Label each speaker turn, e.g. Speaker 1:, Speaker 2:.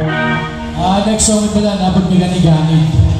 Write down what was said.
Speaker 1: Ah, next song pala, nabot ni Gani Gani.